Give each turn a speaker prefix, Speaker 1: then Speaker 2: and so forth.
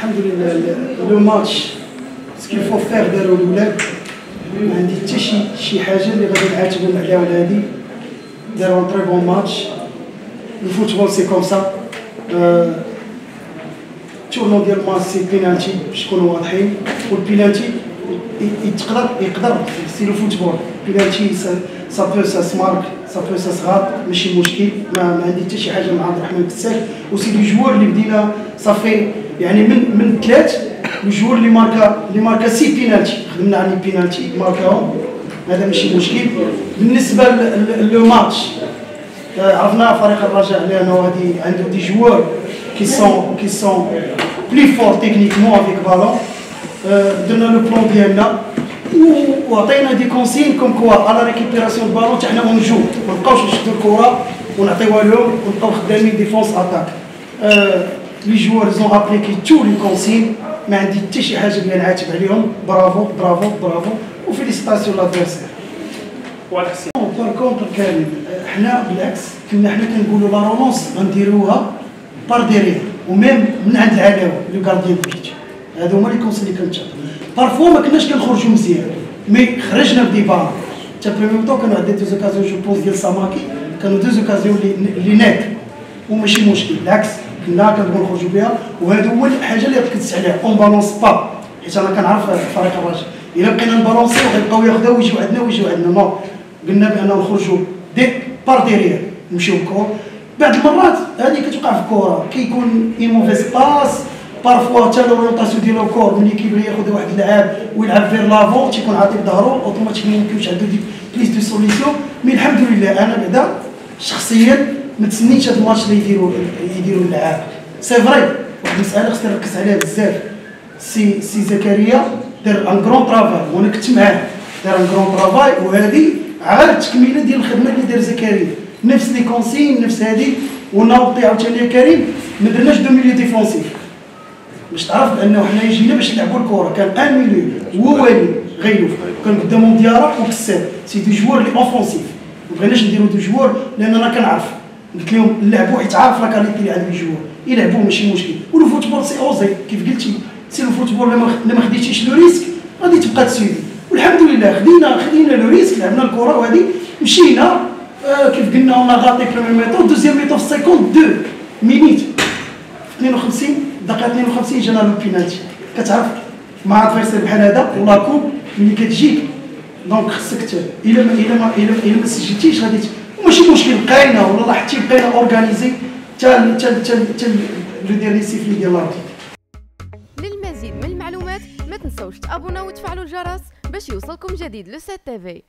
Speaker 1: الحمد لله le match ce qu'il faut faire داروا الاولاد ما عندي حتى شي شي حاجة اللي غادي نعاتبهم عليها ولا هادي داروا très bon match le football c'est comme ça ال tournant ديال الماتش c'est penalty باش نكونوا واضحين والبينالتي يقدر يقدر سي لو فوتبول بينالتي بو سا سمارك سا بو سا صغار ماشي مشكل ما, ما عندي حتى شي حاجة مع عبد الرحمن كساك و c'est des joueurs اللي بدينا صافي يعني من من ثلاث les joueurs اللي ماركا اللي ماركا c'est penalty خدمنا على بينالتي ماركاهم هذا ماشي مشكل بالنسبة le match عرفنا فريق الرجاء لأنه هادي عنده des joueurs qui sont qui sont plus forts techniquement avec ballon درنا le plan ديالنا وعطينا des consignes comme quoi على récupération du ballon تاعنا ونجو ما نبقاوش نشدو الكرة ونعطيوها لهم ونبقاو خدامين défense attaque. les joueurs ont appliqué toutes les consignes ما عندي حتى شي حاجة اللي نعاتب عليهم. bravo bravo bravo و félicitations l'adversaire
Speaker 2: واضح c'est
Speaker 1: par contre كامل حنا بالعكس كنا حنا كنقولوا la relance غنديروها par derrière و même من عند علاوه le gardien de but هادو هما les consignes اللي كنتعطي parfois ما كناش كنخرجوا مزيان مي خرجنا بدي بار حتى بريمي طون كانوا عندي دو زوكازيون جو بوز ديال ساماكي كانوا دو زوكازيون اللي نات وماشي مشكل بالعكس كنا كنبغيو نخرجوا بها. وهذا هو الحاجة اللي كنت عليها. اون بالونس با حيت أنا كنعرف فريق الرجاء إلا بقينا نبالونسيو غيبقاو ياخذوا ويجيو عندنا ويجيو عندنا. نو قلنا بان نخرجوا دي بار ديريير نمشيو الكور بعض المرات هذه كتوقع في الكره كيكون اي موفيز باس parfois حتى l'orientation ديال ال corps ملي كيبغي ياخذ واحد اللعاب ويلعب vers l'avant تيكون عاطي بظهرو automatiquement ميمكنش عنده des plus de solutions. mais الحمد لله أنا بعدا شخصيا ما تسنيتش هذا الماتش اللي يديروا يديروا اللعاب c'est vrai واحد المسألة خصني نركز عليها بزاف. سي سي زكريا دار un grand travail وأنا كنت معاه. دار un grand travail وهذه عاد التكميلة ديال الخدمة اللي دار زكريا. نفس les consignes نفس هذه وناوطي عاوتاني كريم ما درناش deux milieux défensifs. باش تعرف بأنه حنا جينا باش نلعبوا الكره كان un milieu هو والي غيلوف كان قدامهم ديارة وكساب c'est des joueurs les offensifs ما بغيناش نديرو deux joueurs لأن أنا كنعرف. قلت لهم لعبوا حيت عارف la qualité اللي عند les joueurs. يلعبوا ماشي مشكل. و le football c'est oser. كيف قلتي؟ c'est le football لما ما خديتيش le risque غادي تبقى تسيدي والحمد لله خدينا خدينا le risque لعبنا الكره وهذه مشينا. آه كيف قلنا on a raté première mi-temps deuxième mi-temps في 52 minutes 52 دقيقه 52 جانا le penalty كتعرف مع adversaire بحال هذا ولا coup ملي كتجيك donc خصك إلا ما إلا ما إلا ما سجلتيش غادي وماشي مشكل بقينا ولا لاحظتي بقينا organisés حتى حتى حتى le dernier sifflet ديال l'arbitre
Speaker 3: للمزيد من المعلومات ما تنسوش تابوناو وتفعلوا الجرس باش يوصلكم جديد لو سي تي في